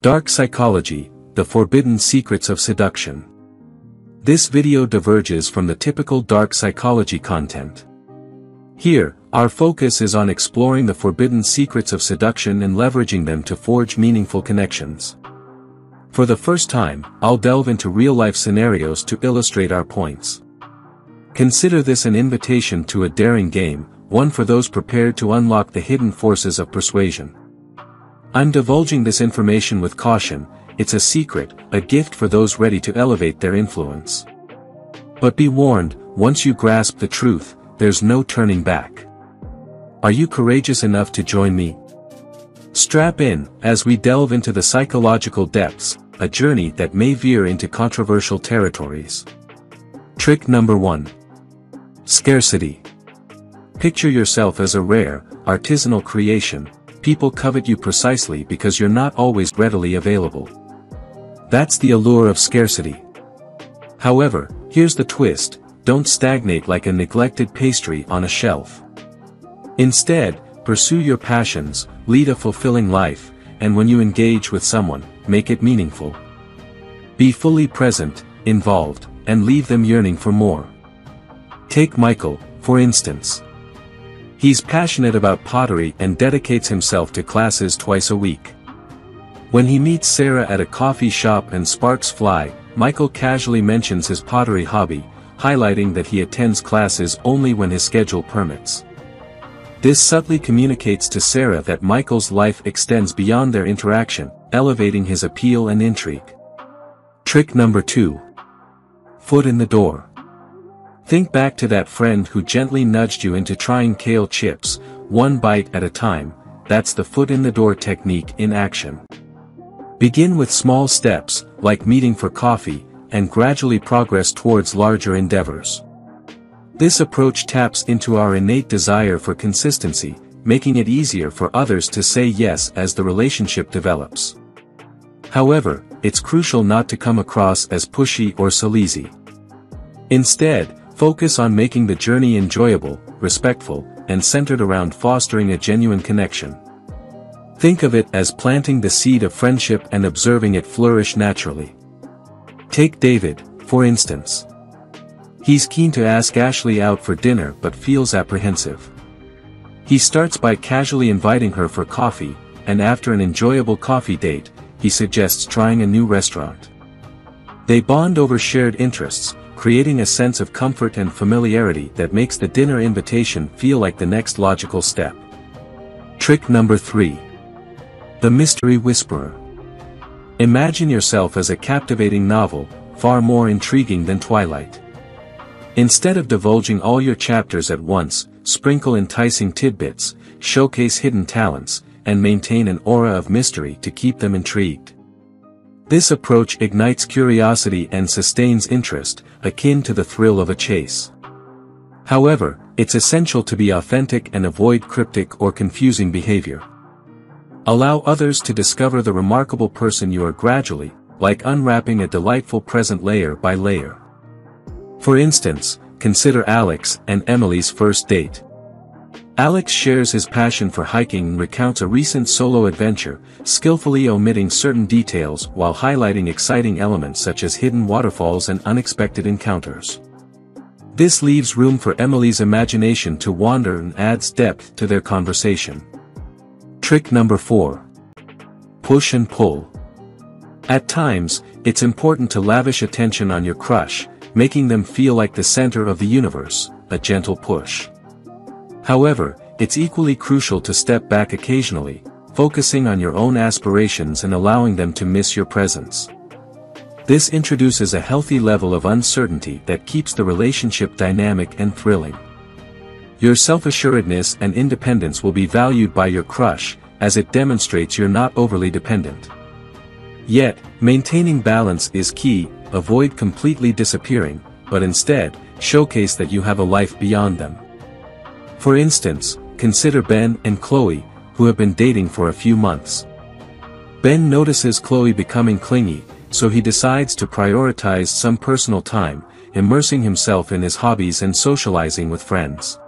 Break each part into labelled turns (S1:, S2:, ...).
S1: Dark Psychology, The Forbidden Secrets of Seduction. This video diverges from the typical dark psychology content. Here, our focus is on exploring the forbidden secrets of seduction and leveraging them to forge meaningful connections. For the first time, I'll delve into real-life scenarios to illustrate our points. Consider this an invitation to a daring game, one for those prepared to unlock the hidden forces of persuasion. I'm divulging this information with caution, it's a secret, a gift for those ready to elevate their influence. But be warned, once you grasp the truth, there's no turning back. Are you courageous enough to join me? Strap in, as we delve into the psychological depths, a journey that may veer into controversial territories. Trick number 1. Scarcity. Picture yourself as a rare, artisanal creation, people covet you precisely because you're not always readily available. That's the allure of scarcity. However, here's the twist, don't stagnate like a neglected pastry on a shelf. Instead, pursue your passions, lead a fulfilling life, and when you engage with someone, make it meaningful. Be fully present, involved, and leave them yearning for more. Take Michael, for instance. He's passionate about pottery and dedicates himself to classes twice a week. When he meets Sarah at a coffee shop and sparks fly, Michael casually mentions his pottery hobby, highlighting that he attends classes only when his schedule permits. This subtly communicates to Sarah that Michael's life extends beyond their interaction, elevating his appeal and intrigue. Trick number 2. Foot in the door. Think back to that friend who gently nudged you into trying kale chips, one bite at a time, that's the foot in the door technique in action. Begin with small steps, like meeting for coffee, and gradually progress towards larger endeavors. This approach taps into our innate desire for consistency, making it easier for others to say yes as the relationship develops. However, it's crucial not to come across as pushy or sleazy. Instead, Focus on making the journey enjoyable, respectful, and centered around fostering a genuine connection. Think of it as planting the seed of friendship and observing it flourish naturally. Take David, for instance. He's keen to ask Ashley out for dinner but feels apprehensive. He starts by casually inviting her for coffee, and after an enjoyable coffee date, he suggests trying a new restaurant. They bond over shared interests, creating a sense of comfort and familiarity that makes the dinner invitation feel like the next logical step. Trick number 3. The Mystery Whisperer. Imagine yourself as a captivating novel, far more intriguing than Twilight. Instead of divulging all your chapters at once, sprinkle enticing tidbits, showcase hidden talents, and maintain an aura of mystery to keep them intrigued. This approach ignites curiosity and sustains interest, akin to the thrill of a chase. However, it's essential to be authentic and avoid cryptic or confusing behavior. Allow others to discover the remarkable person you are gradually, like unwrapping a delightful present layer by layer. For instance, consider Alex and Emily's first date. Alex shares his passion for hiking and recounts a recent solo adventure, skillfully omitting certain details while highlighting exciting elements such as hidden waterfalls and unexpected encounters. This leaves room for Emily's imagination to wander and adds depth to their conversation. Trick number 4. Push and pull. At times, it's important to lavish attention on your crush, making them feel like the center of the universe, a gentle push. However, it's equally crucial to step back occasionally, focusing on your own aspirations and allowing them to miss your presence. This introduces a healthy level of uncertainty that keeps the relationship dynamic and thrilling. Your self-assuredness and independence will be valued by your crush, as it demonstrates you're not overly dependent. Yet, maintaining balance is key, avoid completely disappearing, but instead, showcase that you have a life beyond them. For instance, consider Ben and Chloe, who have been dating for a few months. Ben notices Chloe becoming clingy, so he decides to prioritize some personal time, immersing himself in his hobbies and socializing with friends.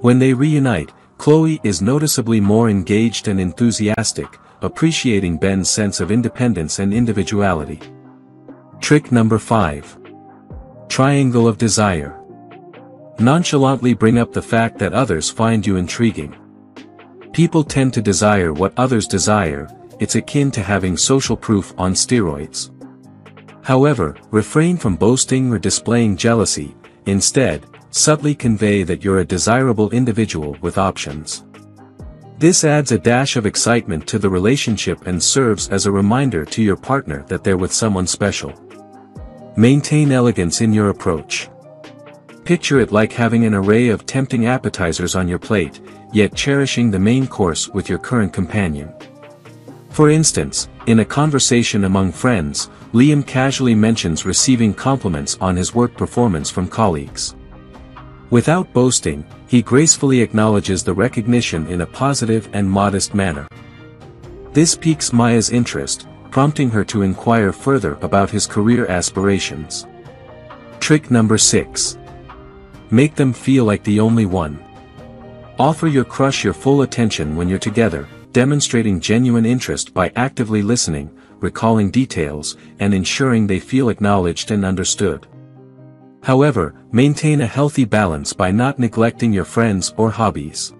S1: When they reunite, Chloe is noticeably more engaged and enthusiastic, appreciating Ben's sense of independence and individuality. Trick number 5. Triangle of Desire. Nonchalantly bring up the fact that others find you intriguing. People tend to desire what others desire, it's akin to having social proof on steroids. However, refrain from boasting or displaying jealousy, instead, subtly convey that you're a desirable individual with options. This adds a dash of excitement to the relationship and serves as a reminder to your partner that they're with someone special. Maintain elegance in your approach. Picture it like having an array of tempting appetizers on your plate, yet cherishing the main course with your current companion. For instance, in a conversation among friends, Liam casually mentions receiving compliments on his work performance from colleagues. Without boasting, he gracefully acknowledges the recognition in a positive and modest manner. This piques Maya's interest, prompting her to inquire further about his career aspirations. Trick number 6. Make them feel like the only one. Offer your crush your full attention when you're together, demonstrating genuine interest by actively listening, recalling details, and ensuring they feel acknowledged and understood. However, maintain a healthy balance by not neglecting your friends or hobbies.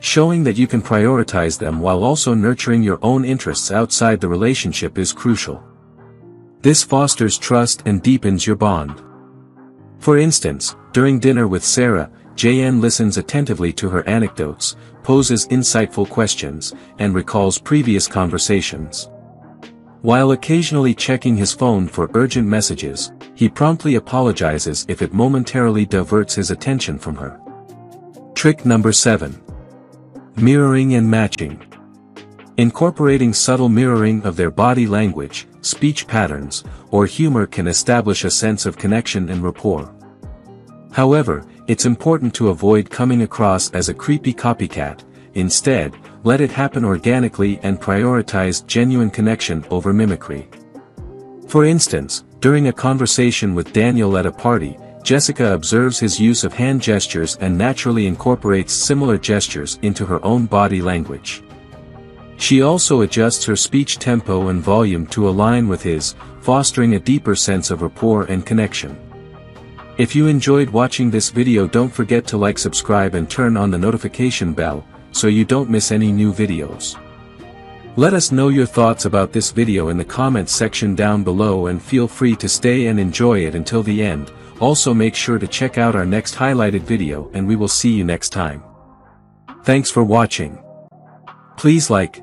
S1: Showing that you can prioritize them while also nurturing your own interests outside the relationship is crucial. This fosters trust and deepens your bond. For instance, during dinner with Sarah, JN listens attentively to her anecdotes, poses insightful questions, and recalls previous conversations. While occasionally checking his phone for urgent messages, he promptly apologizes if it momentarily diverts his attention from her. Trick number 7. Mirroring and matching. Incorporating subtle mirroring of their body language, speech patterns, or humor can establish a sense of connection and rapport. However, it's important to avoid coming across as a creepy copycat, instead, let it happen organically and prioritize genuine connection over mimicry. For instance, during a conversation with Daniel at a party, Jessica observes his use of hand gestures and naturally incorporates similar gestures into her own body language. She also adjusts her speech tempo and volume to align with his, fostering a deeper sense of rapport and connection. If you enjoyed watching this video don't forget to like subscribe and turn on the notification bell, so you don't miss any new videos. Let us know your thoughts about this video in the comments section down below and feel free to stay and enjoy it until the end, also make sure to check out our next highlighted video and we will see you next time. Thanks for watching. Please like,